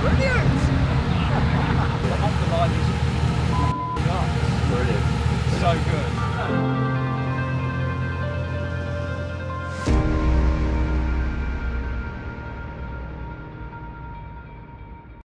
Brilliant! the underline is nuts. Brilliant. So good.